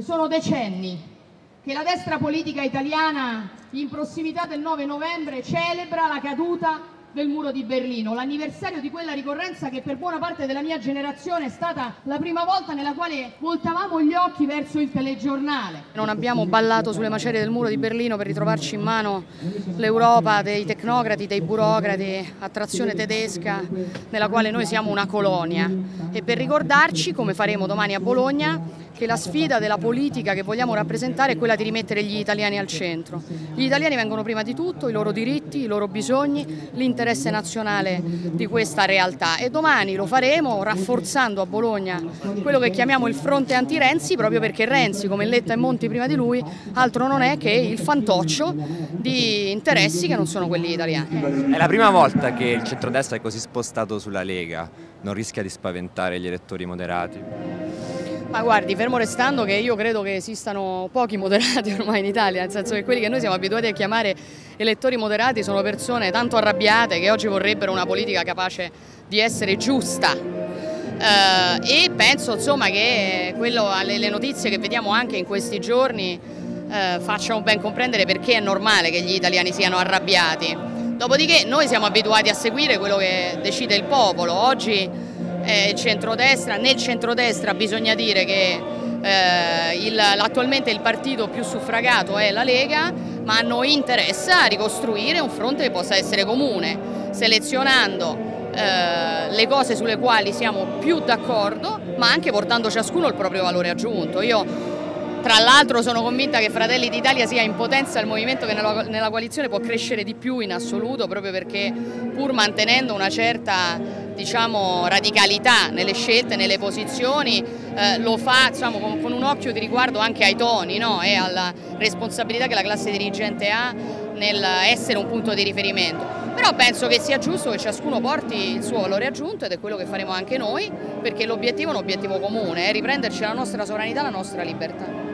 E sono decenni che la destra politica italiana in prossimità del 9 novembre celebra la caduta del muro di Berlino, l'anniversario di quella ricorrenza che per buona parte della mia generazione è stata la prima volta nella quale voltavamo gli occhi verso il telegiornale. Non abbiamo ballato sulle macerie del muro di Berlino per ritrovarci in mano l'Europa dei tecnocrati, dei burocrati, a trazione tedesca, nella quale noi siamo una colonia e per ricordarci, come faremo domani a Bologna, che la sfida della politica che vogliamo rappresentare è quella di rimettere gli italiani al centro. Gli italiani vengono prima di tutto, i loro diritti, i loro bisogni, l'interesse nazionale di questa realtà e domani lo faremo rafforzando a Bologna quello che chiamiamo il fronte anti-Renzi proprio perché Renzi, come Letta e Monti prima di lui, altro non è che il fantoccio di interessi che non sono quelli italiani. È la prima volta che il centrodestra è così spostato sulla Lega, non rischia di spaventare gli elettori moderati? Ma guardi, fermo restando che io credo che esistano pochi moderati ormai in Italia, nel senso che quelli che noi siamo abituati a chiamare elettori moderati sono persone tanto arrabbiate che oggi vorrebbero una politica capace di essere giusta. Uh, e penso insomma che quello, le, le, notizie che vediamo anche in questi giorni uh, facciano ben comprendere perché è normale che gli italiani siano arrabbiati. Dopodiché noi siamo abituati a seguire quello che decide il popolo. Oggi eh, centrodestra, nel centrodestra bisogna dire che eh, attualmente il partito più suffragato è la Lega, ma a noi interessa ricostruire un fronte che possa essere comune, selezionando eh, le cose sulle quali siamo più d'accordo, ma anche portando ciascuno il proprio valore aggiunto. Io tra l'altro sono convinta che Fratelli d'Italia sia in potenza il movimento che nella, coalizione può crescere di più in assoluto proprio perché pur mantenendo una certa diciamo, radicalità nelle scelte, nelle posizioni, eh, lo fa diciamo, con, con, un occhio di riguardo anche ai toni no? e alla responsabilità che la classe dirigente ha nel essere un punto di riferimento. Però penso che sia giusto che ciascuno porti il suo valore aggiunto ed è quello che faremo anche noi perché l'obiettivo è un obiettivo comune, è riprenderci la nostra sovranità, la nostra libertà.